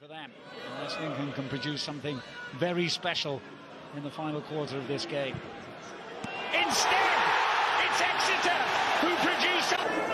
for them. Unless Lincoln can produce something very special in the final quarter of this game. Instead, it's Exeter who produce.